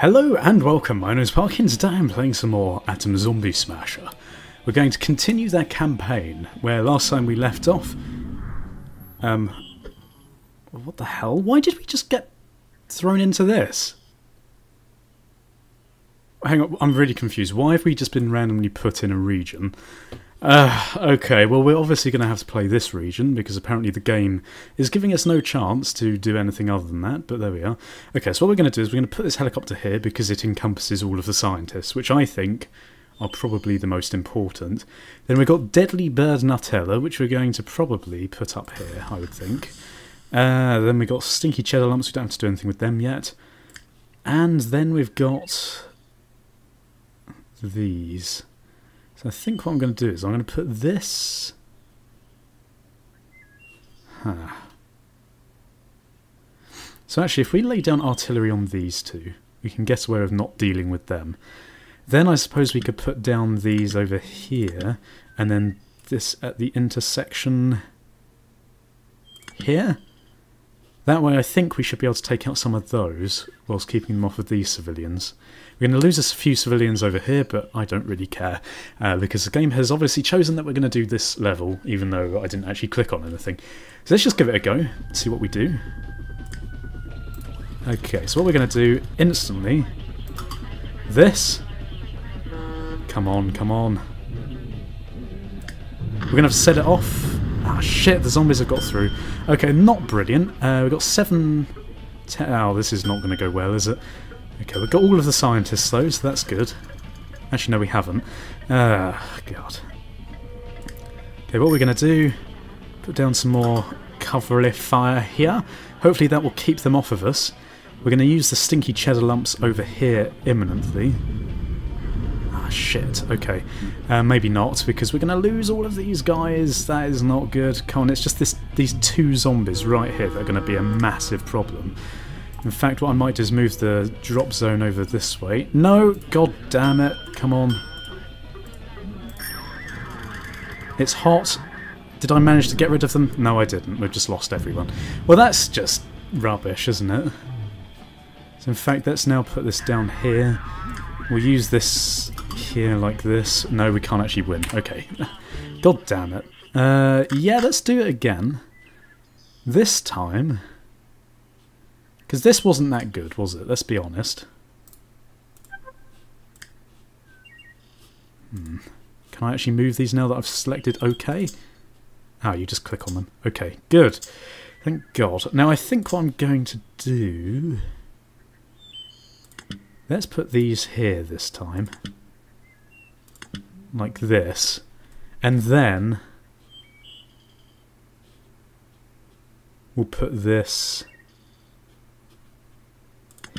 Hello and welcome, my name is Parkin. Today I'm playing some more Atom Zombie Smasher. We're going to continue that campaign, where last time we left off... Um... What the hell? Why did we just get thrown into this? Hang on, I'm really confused. Why have we just been randomly put in a region? Uh, okay, well we're obviously going to have to play this region because apparently the game is giving us no chance to do anything other than that, but there we are. Okay, so what we're going to do is we're going to put this helicopter here because it encompasses all of the scientists, which I think are probably the most important. Then we've got Deadly Bird Nutella, which we're going to probably put up here, I would think. Uh, then we've got Stinky Cheddar Lumps, we don't have to do anything with them yet. And then we've got these. So I think what I'm going to do is I'm going to put this... Huh. So actually, if we lay down artillery on these two, we can get away with not dealing with them. Then I suppose we could put down these over here, and then this at the intersection here. That way I think we should be able to take out some of those, whilst keeping them off of these civilians. We're going to lose a few civilians over here, but I don't really care, uh, because the game has obviously chosen that we're going to do this level, even though I didn't actually click on anything. So let's just give it a go, see what we do. Okay, so what we're going to do instantly, this, come on, come on. We're going to have to set it off. Ah, shit, the zombies have got through. Okay, not brilliant. Uh, we've got seven... Oh, this is not going to go well, is it? Okay, we've got all of the scientists though, so that's good. Actually, no, we haven't. Ah, God. Okay, what we're going to do... Put down some more coverly fire here. Hopefully that will keep them off of us. We're going to use the stinky cheddar lumps over here imminently. Shit. Okay. Uh, maybe not, because we're going to lose all of these guys. That is not good. Come on, it's just this these two zombies right here that are going to be a massive problem. In fact, what I might do is move the drop zone over this way. No! God damn it! Come on. It's hot. Did I manage to get rid of them? No, I didn't. We've just lost everyone. Well, that's just rubbish, isn't it? So in fact, let's now put this down here. We'll use this here like this. No, we can't actually win. Okay. God damn it. Uh, yeah, let's do it again. This time... Because this wasn't that good, was it? Let's be honest. Hmm. Can I actually move these now that I've selected OK? Oh, you just click on them. Okay, good. Thank God. Now I think what I'm going to do... Let's put these here this time. Like this. And then... We'll put this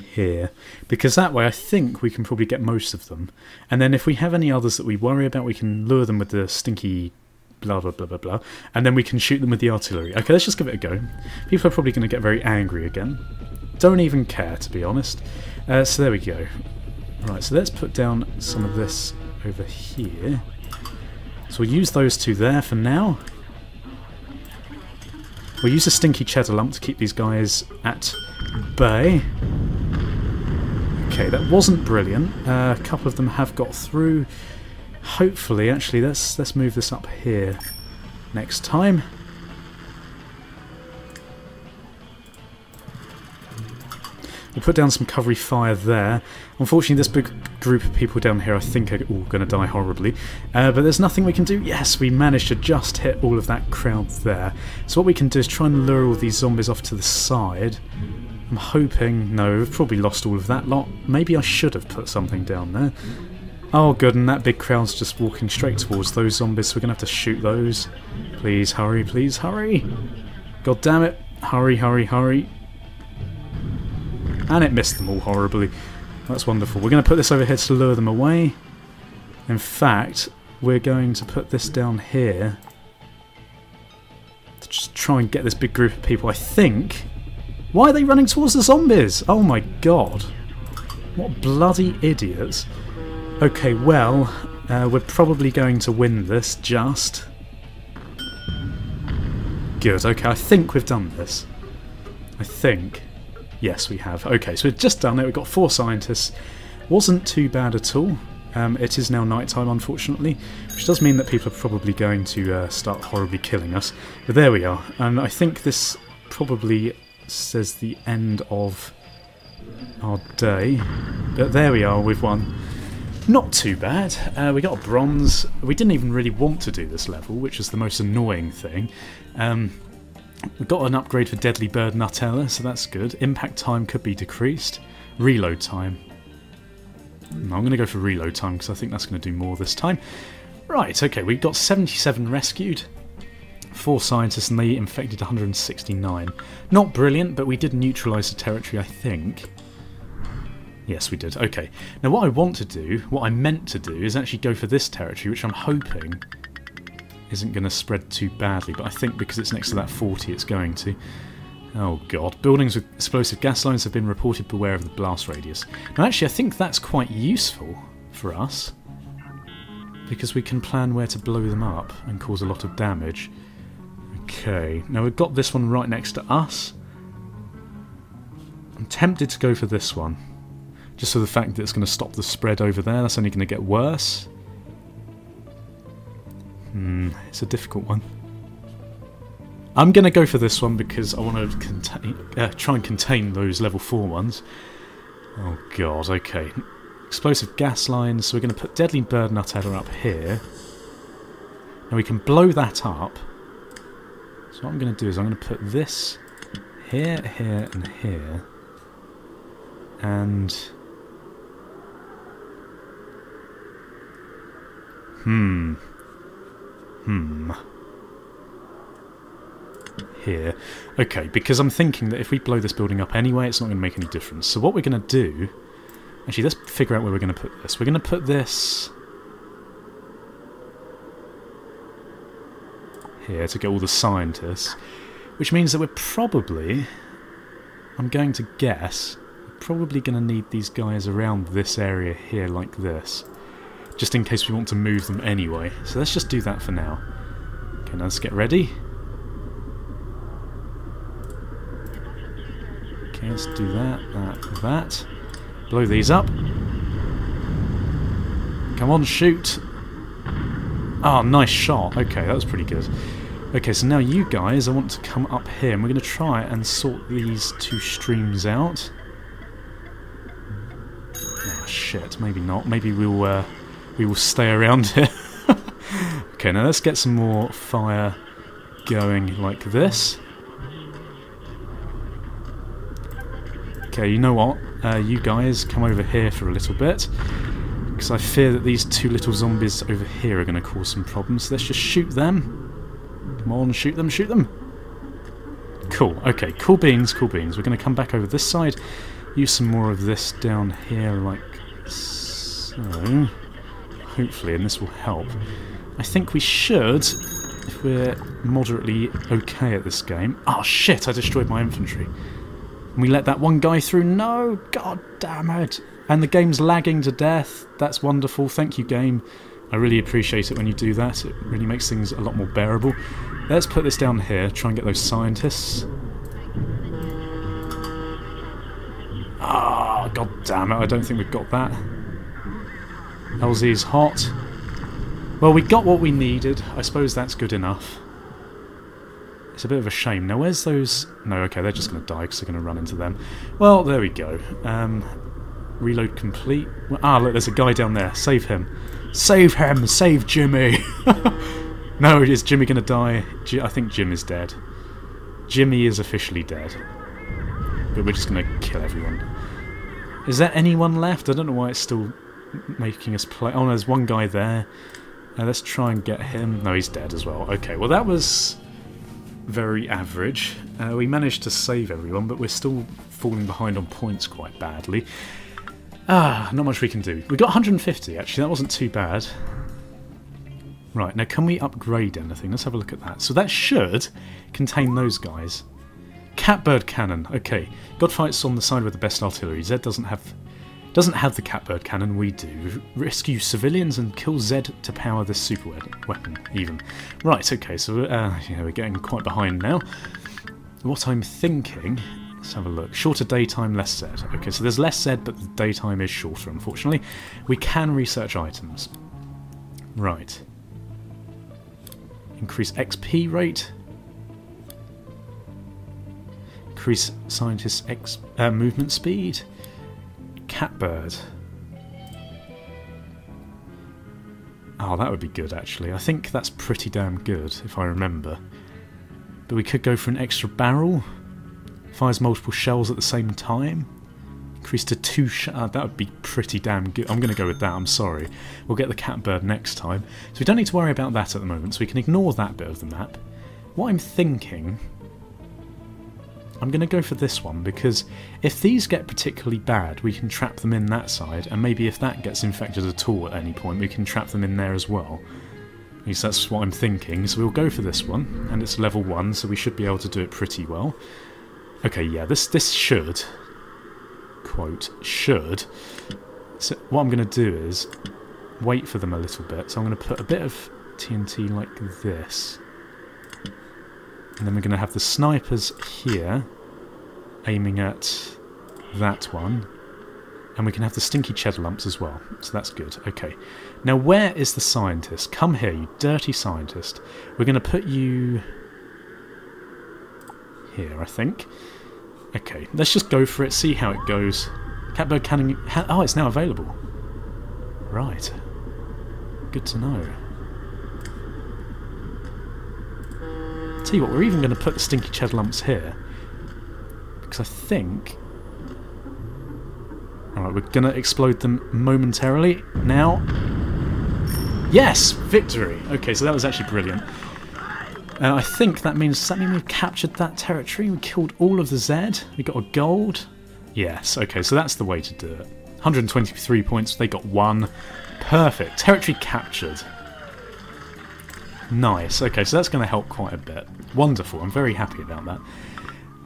here because that way I think we can probably get most of them. And then if we have any others that we worry about we can lure them with the stinky blah blah blah blah blah and then we can shoot them with the artillery. Okay let's just give it a go. People are probably going to get very angry again. Don't even care to be honest. Uh, so there we go. Right so let's put down some of this over here so we'll use those two there for now we'll use a stinky cheddar lump to keep these guys at bay Okay, that wasn't brilliant. Uh, a couple of them have got through. Hopefully, actually, let's let's move this up here next time. We'll put down some covery fire there. Unfortunately, this big group of people down here I think are all going to die horribly. Uh, but there's nothing we can do. Yes, we managed to just hit all of that crowd there. So what we can do is try and lure all these zombies off to the side. I'm hoping... No, we've probably lost all of that lot. Maybe I should have put something down there. Oh good, and that big crowd's just walking straight towards those zombies, so we're going to have to shoot those. Please hurry, please hurry! God damn it! Hurry, hurry, hurry! And it missed them all horribly. That's wonderful. We're going to put this over here to lure them away. In fact, we're going to put this down here to just try and get this big group of people. I think why are they running towards the zombies? Oh my god. What bloody idiots. Okay, well, uh, we're probably going to win this, just. Good, okay, I think we've done this. I think. Yes, we have. Okay, so we've just done it. We've got four scientists. Wasn't too bad at all. Um, it is now nighttime, unfortunately, which does mean that people are probably going to uh, start horribly killing us. But there we are, and I think this probably says the end of our day. But there we are, we've won. Not too bad. Uh, we got a bronze. We didn't even really want to do this level, which is the most annoying thing. Um, we got an upgrade for Deadly Bird Nutella, so that's good. Impact time could be decreased. Reload time. No, I'm going to go for reload time because I think that's going to do more this time. Right, okay, we've got 77 rescued. Four scientists and they infected 169. Not brilliant, but we did neutralise the territory, I think. Yes, we did. Okay. Now what I want to do, what I meant to do, is actually go for this territory, which I'm hoping isn't going to spread too badly, but I think because it's next to that 40 it's going to. Oh god. Buildings with explosive gas lines have been reported beware of the blast radius. Now actually I think that's quite useful for us, because we can plan where to blow them up and cause a lot of damage. Okay, now we've got this one right next to us. I'm tempted to go for this one. Just for the fact that it's going to stop the spread over there, that's only going to get worse. Hmm, it's a difficult one. I'm going to go for this one because I want to contain, uh, try and contain those level 4 ones. Oh god, okay. Explosive gas lines, so we're going to put Deadly Bird Nutella up here. Now we can blow that up. So what I'm going to do is I'm going to put this here, here and here. And... Hmm. Hmm. Here. Okay, because I'm thinking that if we blow this building up anyway, it's not going to make any difference. So what we're going to do... Actually, let's figure out where we're going to put this. We're going to put this... Here to get all the scientists. Which means that we're probably... I'm going to guess... Probably going to need these guys around this area here like this just in case we want to move them anyway. So let's just do that for now. Okay, now let's get ready. Okay, let's do that, that, that. Blow these up. Come on, shoot. Oh, nice shot. Okay, that was pretty good. Okay, so now you guys, I want to come up here, and we're going to try and sort these two streams out. Oh, shit, maybe not. Maybe we'll... Uh, we will stay around here. okay, now let's get some more fire going like this. Okay, you know what? Uh, you guys come over here for a little bit. Because I fear that these two little zombies over here are going to cause some problems. Let's just shoot them. Come on, shoot them, shoot them. Cool, okay, cool beans, cool beans. We're going to come back over this side. Use some more of this down here like so hopefully, and this will help. I think we should, if we're moderately okay at this game... Oh shit, I destroyed my infantry. And we let that one guy through. No, god damn it. And the game's lagging to death. That's wonderful. Thank you, game. I really appreciate it when you do that. It really makes things a lot more bearable. Let's put this down here, try and get those scientists. Ah, oh, god damn it, I don't think we've got that. LZ's hot. Well, we got what we needed. I suppose that's good enough. It's a bit of a shame. Now, where's those... No, okay, they're just going to die because they're going to run into them. Well, there we go. Um, reload complete. Ah, look, there's a guy down there. Save him. Save him! Save Jimmy! no, is Jimmy going to die? I think Jim is dead. Jimmy is officially dead. But we're just going to kill everyone. Is there anyone left? I don't know why it's still making us play. Oh, there's one guy there. Uh, let's try and get him. No, he's dead as well. Okay, well that was very average. Uh, we managed to save everyone, but we're still falling behind on points quite badly. Ah, not much we can do. We got 150, actually. That wasn't too bad. Right, now can we upgrade anything? Let's have a look at that. So that should contain those guys. Catbird cannon. Okay, Godfight's on the side with the best artillery. Zed doesn't have doesn't have the catbird cannon, we do. Rescue civilians and kill Zed to power this super weapon, even. Right, okay, so uh, yeah, we're getting quite behind now. What I'm thinking Let's have a look. Shorter daytime, less Zed. Okay, so there's less Zed, but the daytime is shorter, unfortunately. We can research items. Right. Increase XP rate. Increase scientists' uh, movement speed. Catbird. Oh, that would be good actually. I think that's pretty damn good if I remember. But we could go for an extra barrel. Fires multiple shells at the same time. Increase to two uh, that would be pretty damn good. I'm going to go with that, I'm sorry. We'll get the catbird next time. So we don't need to worry about that at the moment, so we can ignore that bit of the map. What I'm thinking I'm going to go for this one because if these get particularly bad, we can trap them in that side, and maybe if that gets infected at all at any point, we can trap them in there as well. At least that's what I'm thinking. So we'll go for this one, and it's level 1, so we should be able to do it pretty well. Okay, yeah, this, this should, quote, should. So what I'm going to do is wait for them a little bit. So I'm going to put a bit of TNT like this and then we're going to have the snipers here, aiming at that one. And we can have the stinky cheddar lumps as well. So that's good. Okay. Now where is the scientist? Come here, you dirty scientist. We're going to put you... Here, I think. Okay, let's just go for it, see how it goes. Catbird cannon... Oh, it's now available. Right. Good to know. Tell you what, we're even going to put the stinky cheddar lumps here. Because I think... Alright, we're going to explode them momentarily. Now... Yes! Victory! Okay, so that was actually brilliant. Uh, I think that means, does that mean we've captured that territory? We killed all of the Zed? We got a gold? Yes, okay, so that's the way to do it. 123 points, they got one. Perfect. Territory captured. Nice. Okay, so that's going to help quite a bit. Wonderful. I'm very happy about that.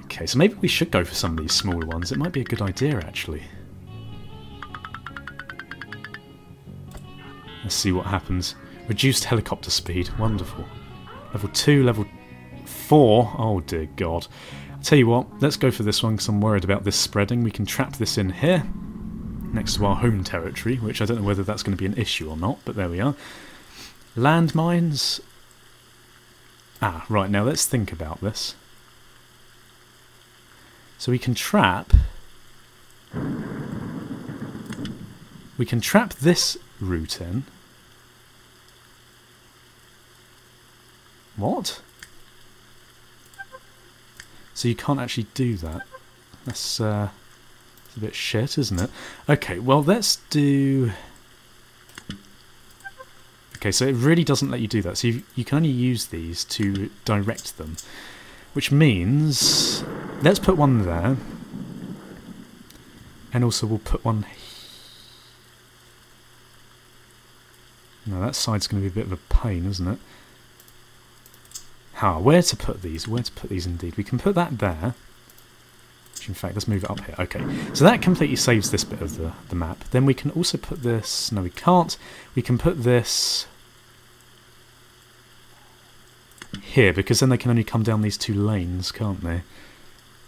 Okay, so maybe we should go for some of these smaller ones. It might be a good idea, actually. Let's see what happens. Reduced helicopter speed. Wonderful. Level 2, level 4. Oh, dear God. I'll tell you what, let's go for this one because I'm worried about this spreading. We can trap this in here, next to our home territory, which I don't know whether that's going to be an issue or not, but there we are. Landmines. Ah, right, now let's think about this. So we can trap... We can trap this route in. What? So you can't actually do that. That's, uh, a bit shit, isn't it? Okay, well let's do... Okay, so it really doesn't let you do that. So you, you can only use these to direct them. Which means... Let's put one there. And also we'll put one Now that side's going to be a bit of a pain, isn't it? How? Where to put these? Where to put these indeed? We can put that there. Which in fact, let's move it up here. Okay, so that completely saves this bit of the, the map. Then we can also put this... No, we can't. We can put this here, because then they can only come down these two lanes, can't they?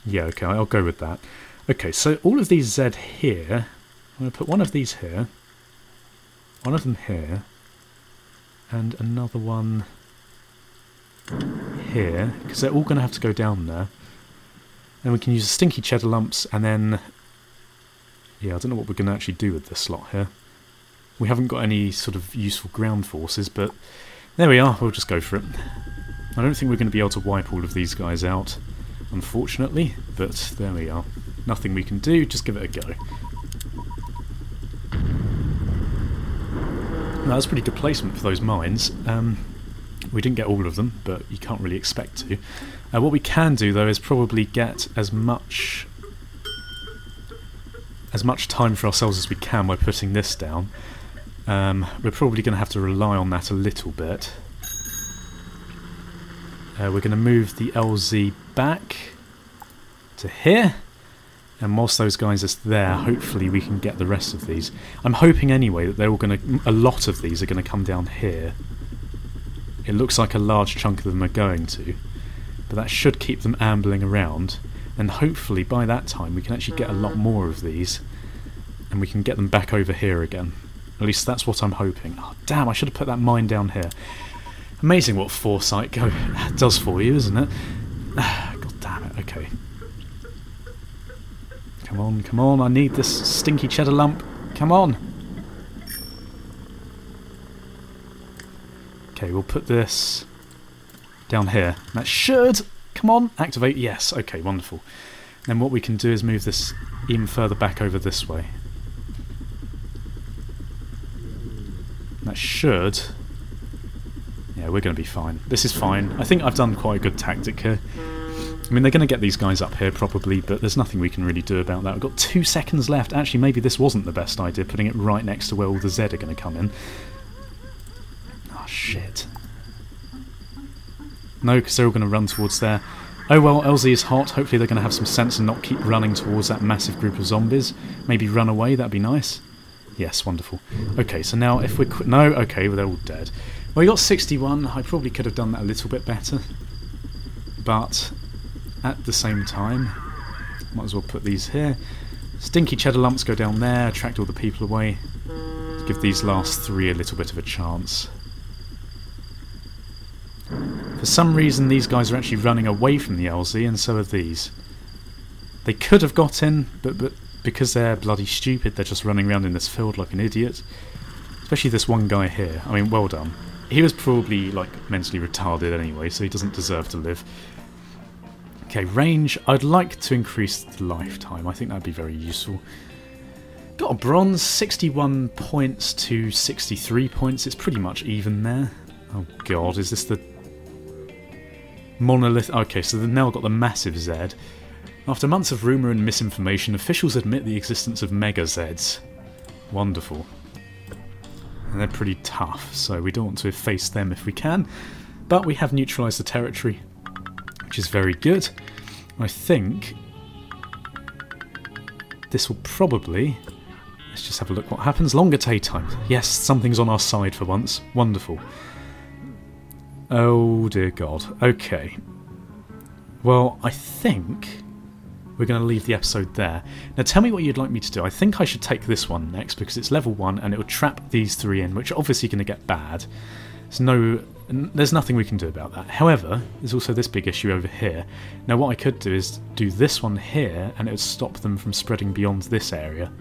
Yeah, okay, I'll go with that. Okay, so all of these Z here, I'm going to put one of these here, one of them here, and another one here, because they're all going to have to go down there. And we can use the stinky cheddar lumps, and then... Yeah, I don't know what we're going to actually do with this slot here. We haven't got any sort of useful ground forces, but there we are, we'll just go for it. I don't think we're going to be able to wipe all of these guys out, unfortunately, but there we are. Nothing we can do, just give it a go. That was pretty good placement for those mines. Um, we didn't get all of them, but you can't really expect to. Uh, what we can do, though, is probably get as much as much time for ourselves as we can by putting this down. Um, we're probably going to have to rely on that a little bit. Uh, we're going to move the LZ back to here. And whilst those guys are there, hopefully we can get the rest of these. I'm hoping anyway that they're all going to... A lot of these are going to come down here. It looks like a large chunk of them are going to. But that should keep them ambling around. And hopefully by that time we can actually get a lot more of these and we can get them back over here again. At least that's what I'm hoping. Oh, damn, I should have put that mine down here. Amazing what foresight go does for you, isn't it? God damn it, okay. Come on, come on, I need this stinky cheddar lump. Come on. Okay, we'll put this down here. That should, come on, activate. Yes, okay, wonderful. Then what we can do is move this even further back over this way. That should... Yeah, we're going to be fine. This is fine. I think I've done quite a good tactic here. I mean, they're going to get these guys up here probably, but there's nothing we can really do about that. We've got two seconds left. Actually, maybe this wasn't the best idea, putting it right next to where all the Z are going to come in. Oh, shit. No, because they're all going to run towards there. Oh well, LZ is hot. Hopefully they're going to have some sense and not keep running towards that massive group of zombies. Maybe run away, that'd be nice. Yes, wonderful. Okay, so now if we're... No, okay, well, they're all dead. Well, we got 61. I probably could have done that a little bit better. But at the same time, might as well put these here. Stinky cheddar lumps go down there, attract all the people away. Give these last three a little bit of a chance. For some reason, these guys are actually running away from the LZ, and so are these. They could have got in, but, but because they're bloody stupid, they're just running around in this field like an idiot. Especially this one guy here. I mean, well done. He was probably, like, mentally retarded anyway, so he doesn't deserve to live. Okay, range. I'd like to increase the lifetime. I think that'd be very useful. Got a bronze, 61 points to 63 points. It's pretty much even there. Oh god, is this the monolith? Okay, so now got the massive Z. After months of rumour and misinformation, officials admit the existence of Mega Zeds. Wonderful. And they're pretty tough, so we don't want to face them if we can. But we have neutralised the territory, which is very good. I think this will probably... Let's just have a look what happens. Longer daytime. Yes, something's on our side for once. Wonderful. Oh dear god. Okay. Well, I think we're going to leave the episode there. Now tell me what you'd like me to do. I think I should take this one next because it's level 1 and it will trap these three in, which are obviously going to get bad. There's no, there's nothing we can do about that. However, there's also this big issue over here. Now what I could do is do this one here and it would stop them from spreading beyond this area.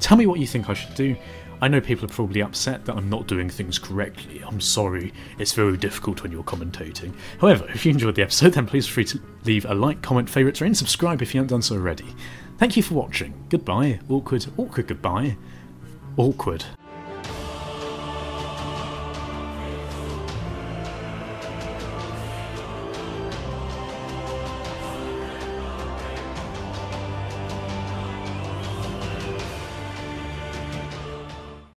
Tell me what you think I should do. I know people are probably upset that I'm not doing things correctly. I'm sorry, it's very difficult when you're commentating. However, if you enjoyed the episode, then please feel free to leave a like, comment, favourites, or and subscribe if you haven't done so already. Thank you for watching. Goodbye. Awkward, awkward goodbye. Awkward.